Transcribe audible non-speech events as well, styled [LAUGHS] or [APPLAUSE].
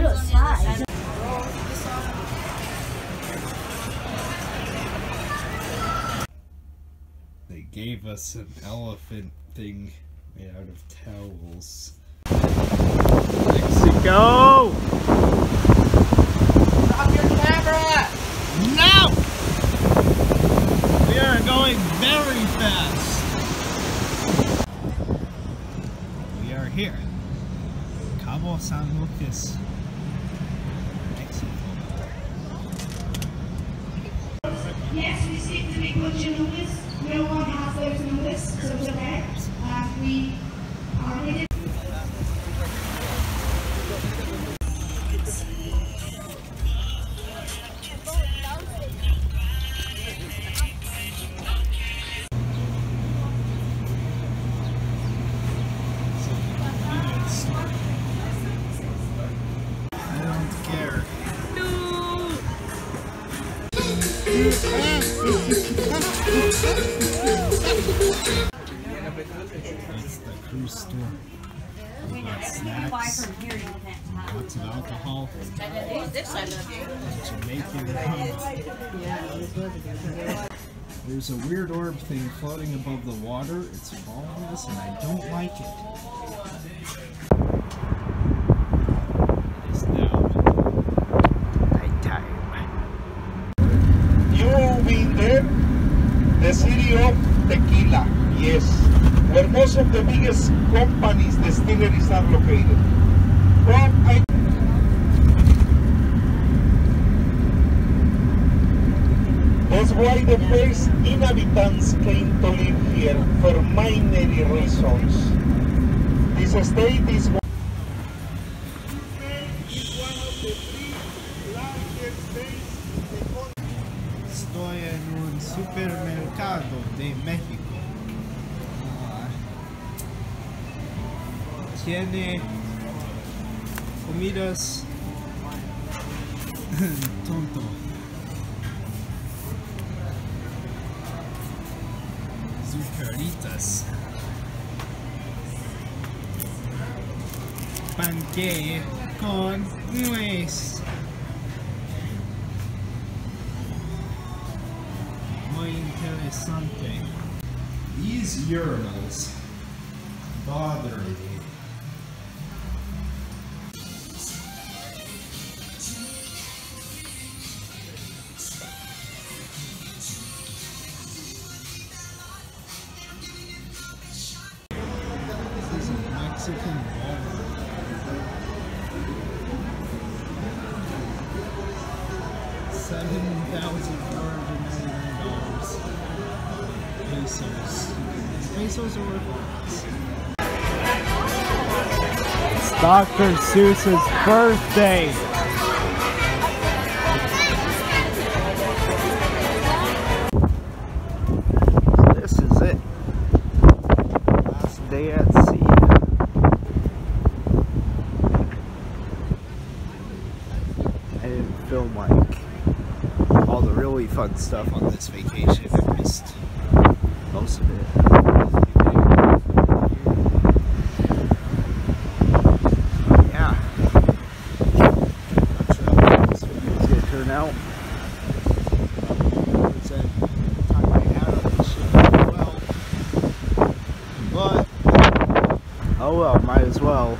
They gave us an elephant thing made out of towels. Mexico! Stop your camera! No! We are going very fast! We are here. Cabo San Lucas. Yes, we seem to be good notice. No one has those notice, so it's okay. Uh, we There's a weird orb thing floating above the water. It's following us, and I don't like. It the city of tequila, yes, where most of the biggest companies, distilleries are located. But I That's why the first inhabitants came to live here for many reasons. This state is Estoy en un supermercado de México. Tiene comidas [LAUGHS] tonto. Zucaritas. Panque con nuez. Muy interesante. These urinals bother me. This is Mexican. Seven thousand ninety-nine dollars. Pesos. Pesos. It's Dr. Seuss's birthday. Really fun stuff on this vacation. I missed most of it. Yeah. Video's gonna turn out. Oh well, might as well.